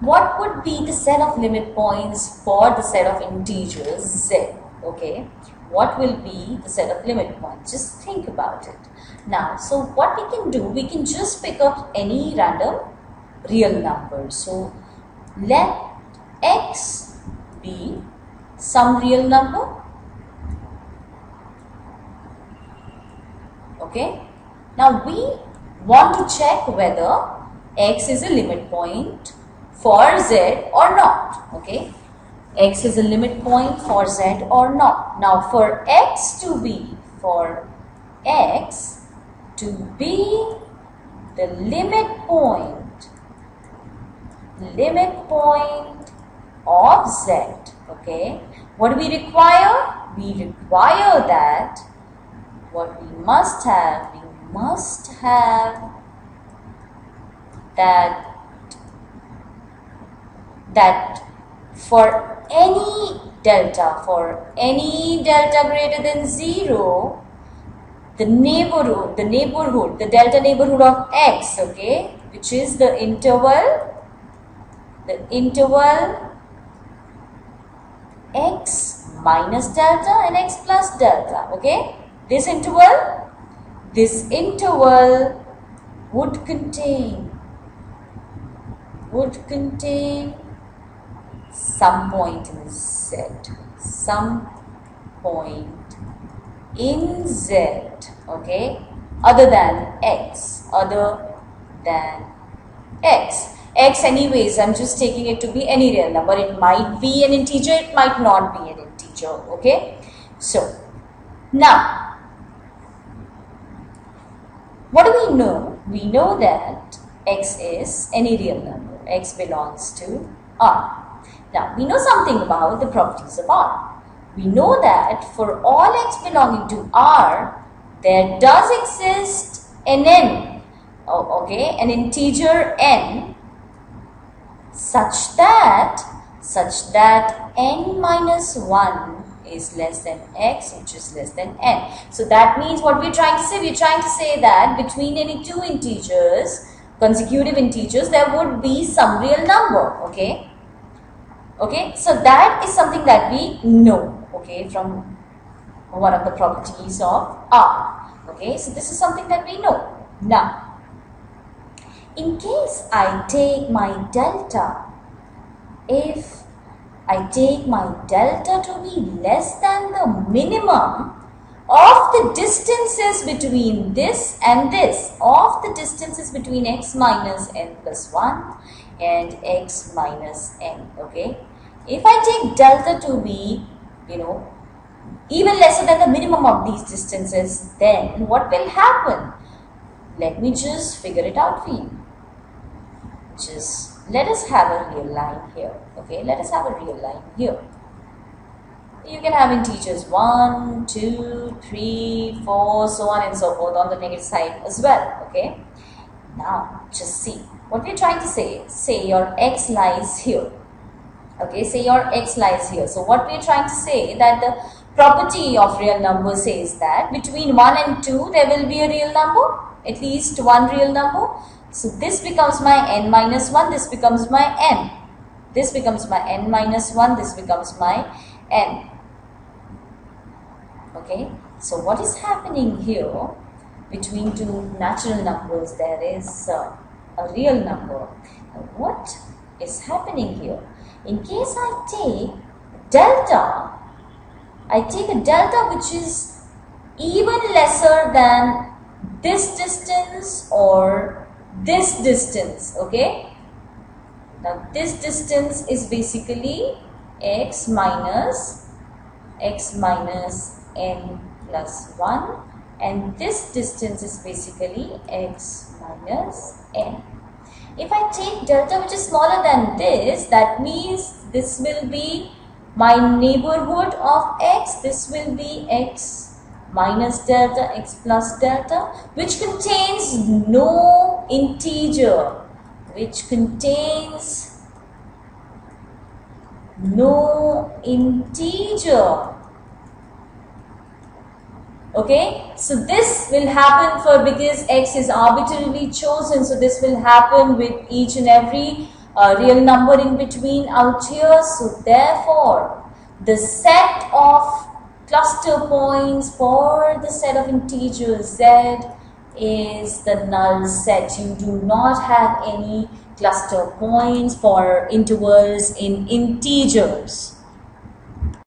what would be the set of limit points for the set of integers z? Okay, what will be the set of limit points? Just think about it. Now, so what we can do, we can just pick up any random real number. So, let x be some real number. Okay. Now, we want to check whether x is a limit point for z or not. Okay. x is a limit point for z or not. Now, for x to be, for x to be the limit point, limit point of z. Okay. What do we require? We require that what we must have, we must have that that for any delta, for any delta greater than 0, the neighborhood, the neighborhood, the delta neighborhood of x, okay, which is the interval, the interval x minus delta and x plus delta, okay. This interval, this interval would contain, would contain some point in z, some point in z, okay, other than x, other than x. x anyways, I'm just taking it to be any real number. It might be an integer, it might not be an integer, okay. So, now, what do we know? We know that x is any real number. x belongs to R. Now, we know something about the properties of R. We know that for all x belonging to R, there does exist an n, okay, an integer n, such that, such that n minus 1 is less than x which is less than n. So that means what we're trying to say, we're trying to say that between any two integers, consecutive integers, there would be some real number, okay. Okay, so that is something that we know, okay, from one of the properties of R. Okay, so this is something that we know. Now, in case I take my delta, if I take my delta to be less than the minimum of the distances between this and this, of the distances between x minus n plus 1 and x minus n, okay. If I take delta to be, you know, even lesser than the minimum of these distances, then what will happen? Let me just figure it out for you. Just let us have a real line here. Okay, let us have a real line here. You can have integers 1, 2, 3, 4, so on and so forth on the negative side as well. Okay, now just see what we're trying to say. Say your x lies here okay say your x lies here so what we're trying to say that the property of real number says that between 1 and 2 there will be a real number at least one real number so this becomes my n minus 1 this becomes my n this becomes my n minus 1 this becomes my n okay? So what is happening here between two natural numbers? There is uh, a real number. What is happening here? In case I take delta, I take a delta which is even lesser than this distance or this distance, okay? Now this distance is basically x minus x minus n plus 1 and this distance is basically x minus n. If I take delta which is smaller than this, that means this will be my neighborhood of x. This will be x minus delta, x plus delta, which contains no integer, which contains no integer okay so this will happen for because x is arbitrarily chosen so this will happen with each and every uh, real number in between out here. So therefore, the set of cluster points for the set of integers z is the null set. You do not have any cluster points for intervals in integers.